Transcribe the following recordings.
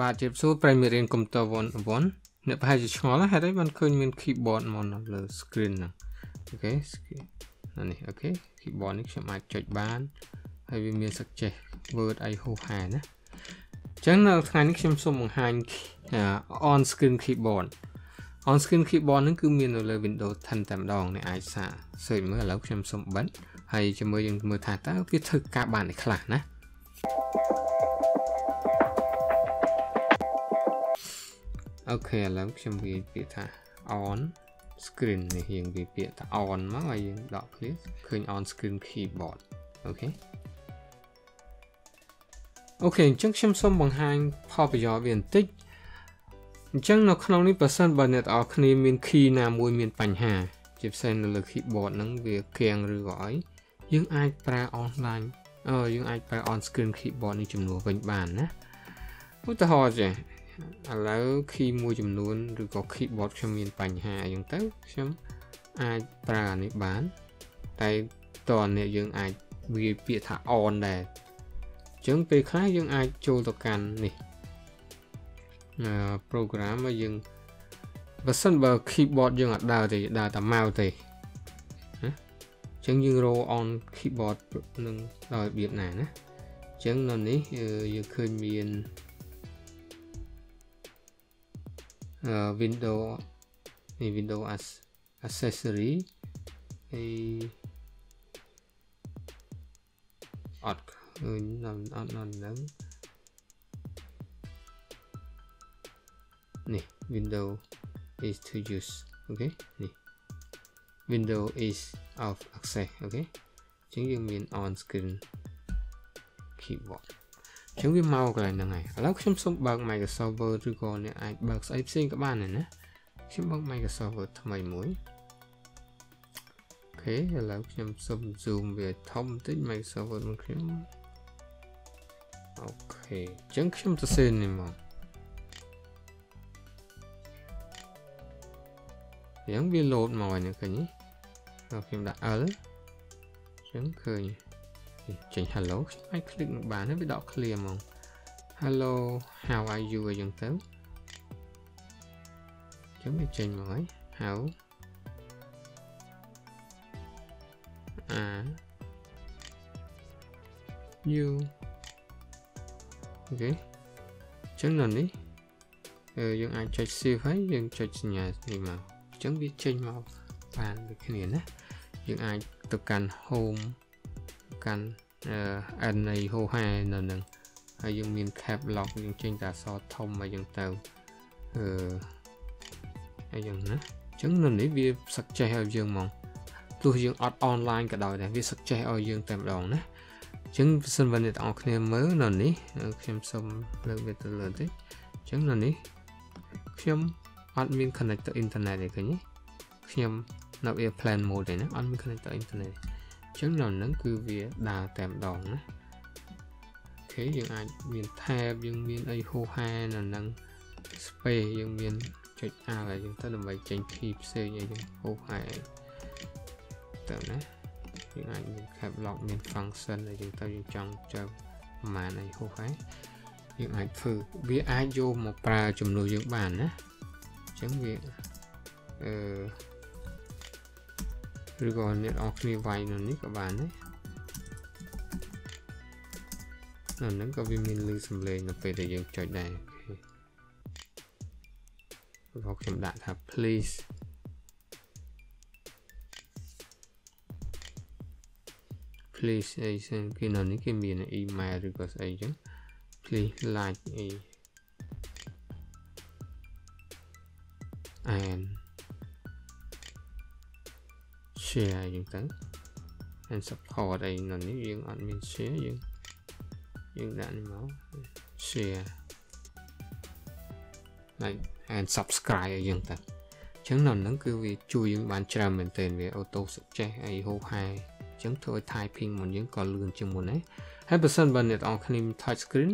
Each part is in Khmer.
បាទជម្រាបសួរប្រិយមិត្តរៀនកុំព្យូទ័រ101អ្នកប្រហែលជាឆ្ងល់ហេតុអីបានឃើញមាន keyboard មកនៅលើ screen ហ្នឹងអូខេនេះអូខេ keyboard នេះខ្ញុំអាចចុចបានហើយវាមាន suggest word អីហូហែណាអញ្ចឹងនៅថ្ងៃនេះខ្ញុំសូមបង្ហាញ on screen keyboard on screen keyboard ហ្នឹងគឺមាននៅលើ Windows 10តែម្ដងអ្នកអាចសាក search មើលឥឡូវខ្ញុំសូមបិទហើយជាមួយយើងមើលថាតើវាធ្វើការបានឯខ្លះណា OK ឥឡូវខ្ញុំវាយពាក្យថា on screen នេះយើងវាយពាក្យថា on មកហើយយើងដក click ឃើញ on screen keyboard OK OK អញ្ចឹងខ្ញុំសូមបង្ហាញផលប្រយោជន៍វាបន្តិចអញ្ចឹងនៅក្នុងនេះបើសិនបើអ្នកទាំងអស់គ្នាមាន key ណាមួយមានបញ្ហាជាពិសេសនៅលើ keyboard ហ្នឹងវាគាំងឬក៏អីយើងអាចប្រើ online អឺយើងអាចប្រើ on screen keyboard នេះជំនួសវិញបានណាឧទាហរណ៍ចេះ ឥឡូវ key មួយចំនួនឬក៏ keyboard ខ្ញុំមានបញ្ហាអញ្ចឹងទៅខ្ញុំអាចប្រើអានេះបាន តែតើអ្នកយើងអាចវាពាក្យថា on ដែរអញ្ចឹងពេលខ្លះយើងអាចចូលទៅកាន់នេះ program មកយើងបើសិនបើ keyboard យើងអត់ដើរទេដើរតែ mouse ទេណាអញ្ចឹងយើង roll on keyboard នឹងដោយរបៀបណាណាអញ្ចឹងនៅនេះយើងឃើញមាន uh, window នេះ window as accessory ហើយអត់ឃើញនៅអត់នៅនឹងនេះ window is to use អូខេនេះ window is of access អូខេអញ្ចឹងយើងមាន on screen keyboard អញ្ចឹងវាមកកន្លែងហ្នឹងហើយឥឡូវខ្ញុំសូមបើក Microsoft Word ឬក៏អ្នកអាចបើកស្អីផ្សេងក៏បានដែរណាខ្ញុំបើក Microsoft Word ថ្មីមួយអូខេឥឡូវខ្ញុំសូម zoom វាធំបន្តិច Microsoft Word របស់ខ្ញុំអូខេអញ្ចឹងខ្ញុំទៅសេននេះមកអញ្ចឹងវា load មកហើយនេះឃើញទេខ្ញុំដាក់ L អញ្ចឹងឃើញ ចេញ hello ខ្ញុំអាច click នឹងបានហើយវាដក clear ហ្មង hello how are you អញ្ចឹងទៅអញ្ចឹងវាចេញមកហើយ how are you អូខេអញ្ចឹងនៅនេះយើងអាចចុច save ហើយយើងចុចសញ្ញានេះមកអញ្ចឹងវាចេញមកបានដូចគ្នាណាយើងអាចទៅកាន់ home កាន់ n នៃហូហែនៅនឹងហើយយើងមាន cap lock យើងចេញតែអក្សរធំហើយយើងទៅអឺហើយយ៉ាងណាអញ្ចឹងនៅនេះវាសឹកចេះឲ្យយើងមកទោះយើងអត់ online ក៏ដោយដែរវាសឹកចេះឲ្យយើងតែម្ដងណាអញ្ចឹងបើសិនបើអ្នកទាំងអស់គ្នាមើលនៅនេះខ្ញុំសូមលើកវាទៅលើតិចអញ្ចឹងនៅនេះខ្ញុំអត់មាន connect ទៅ internet ទេឃើញទេខ្ញុំនៅ airplane mode ទេណាអត់មាន connect ទៅ internet អញ្ចឹងនៅហ្នឹងគឺវាដើរតែម្ដងណាអូខេយើងអាចមាន tab យើងមានអីហូហែនៅហ្នឹង space យើងមានចុច alt អីចឹងទៅដើម្បីចេញ key ផ្សេងអីចឹងហូហែទៅណាយើងអាចមាន cap lock មាន function អីចឹងទៅយើងចង់ចូលប្រហែលអីហូហែយើងអាចធ្វើវាអាចយកមកប្រើជំនួសយើងបានណាចឹងវាអឺ ឬក៏អ្នកអរគ្នាវាយនៅនេះក៏បានដែរនៅហ្នឹងក៏វាមានលឺសំឡេងនៅពេលដែលយើងចុចដែរអូខេខ្ញុំដាក់ថា please please អីសិនគេនៅនេះគេមាន email ឬក៏ស្អីចឹង please like អី and share អញ្ចឹងទៅ and support អីនៅនេះយើងអត់មាន share យើងយើងដាក់នេះមក share like and subscribe អីចឹងទៅអញ្ចឹងនៅហ្នឹងគឺវាជួយយើងបានច្រើនមែនទែនវា auto suggest អីហូហែអញ្ចឹងធ្វើឲ្យ typing មុនយើងក៏លឿនជាងមុនដែរហើយបើសិនបើអ្នកនរគ្នា touch screen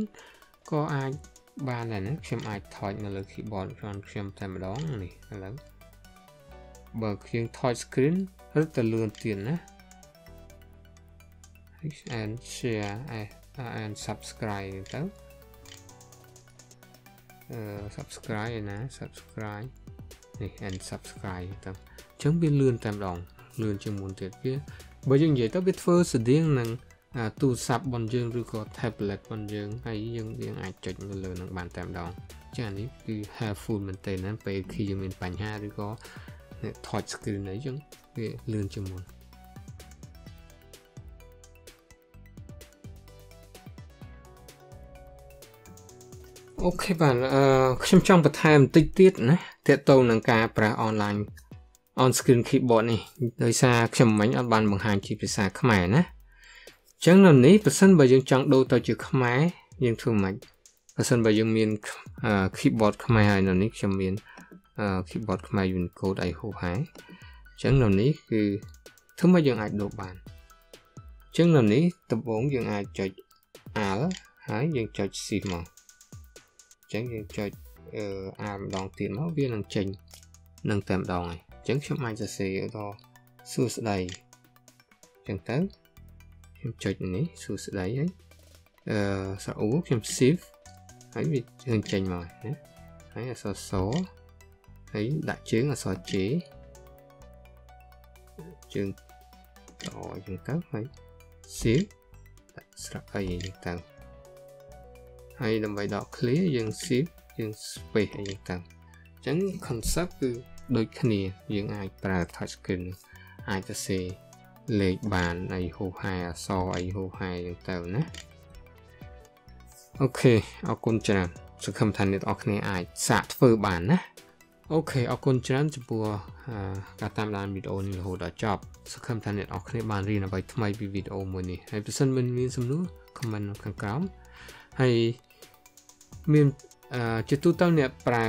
ក៏អាចបានដែរណាខ្ញុំអាចថតនៅលើ keyboard របស់ខ្ញុំតែម្ដងនេះឥឡូវ បើខ្ញុំថត screen រឹតតែលឿនទៀតណា and share and subscribe ទៅអឺ subscribe ឯណា subscribe នេះ and subscribe ទៅអញ្ចឹងវាលឿនតែម្ដងលឿនជាងមុនទៀតវាបើយើងនិយាយទៅវាធ្វើស្តៀងនឹងទូរស័ព្ទរបស់យើងឬក៏ tablet របស់យើងហើយយើងយើងអាចចុចនៅលើនឹងបានតែម្ដងចាអានេះគឺ helpful មែនទែនណាពេល khi យើងមានបញ្ហាឬក៏ ថត screen អីចឹងវាលឿនជាងមុនអូខេបាទអឺខ្ញុំចង់បន្ថែមបន្តិចទៀតណាតកតទៅនឹងការប្រើ online on screen keyboard នេះដោយសារខ្ញុំមិញអត់បានបង្ហាញជាភាសាខ្មែរណាអញ្ចឹងនៅនេះបើសិនបើយើងចង់ដូរទៅជាខ្មែរយើងធ្វើម៉េចបើសិនបើយើងមាន keyboard ខ្មែរហើយនៅនេះខ្ញុំមាន keyboard ខ្មែរ Unicode អីហូបហើយអញ្ចឹងនៅនេះគឺធ្វើមកយើងអាចដូរបានអញ្ចឹងនៅនេះដំបូងយើងអាចចុច Alt ហើយយើងចុច Shift មកអញ្ចឹងយើងចុច Alt ម្ដងទៀតមកវានឹងចេញនឹងតែម្ដងហើយអញ្ចឹងខ្ញុំអាចសរសេរដល់សួស្តីអញ្ចឹងទៅខ្ញុំចុចនេះសួស្តីហើយអឺស្រអ៊ូខ្ញុំ shift ហើយវានឹងចេញមកណាហើយអក្សរស ហើយដាក់ជើងអក្សរ J ជើងតអញ្ចឹងទៅហើយ shift ដាក់ស្រៈអីអញ្ចឹងទៅហើយដើម្បីដក clear យើង shift យើង space អីអញ្ចឹងទៅអញ្ចឹង concept គឺដូចគ្នាយើងអាចប្រើ touch screen អាចទៅសេលេខបានអីហូហែអសអីហូហែអញ្ចឹងទៅណាអូខេអរគុណច្រើនសង្ឃឹមថាអ្នកនរគ្នាអាចសាកធ្វើបានណា អូខេអរគុណច្រើនចំពោះការតាមដានវីដេអូនេះរហូតដល់ចប់សង្ឃឹមថាអ្នកនរគ្នាបានរៀនអ្វីថ្មីពីវីដេអូមួយនេះហើយប្រសិនបើមានសំណួរ comment នៅខាងក្រោមហើយមានជាទូទៅអ្នកប្រើ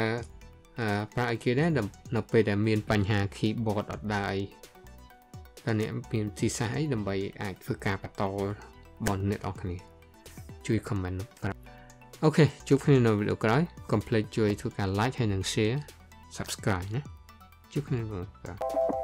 ប្រើអីគេដែរនៅពេលដែលមានបញ្ហា keyboard អត់ដែរតើអ្នកមានទីសាស្ត្រអីដើម្បីអាចធ្វើការបន្តបងអ្នកអរគ្នាជួយ comment ប្រាប់អូខេជួបគ្នានៅវីដេអូក្រោយកុំភ្លេចជួយធ្វើការ like ហើយនិង share subscribe ណាជួបគ្នានៅវីដេអូក្រោយ